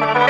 Thank you.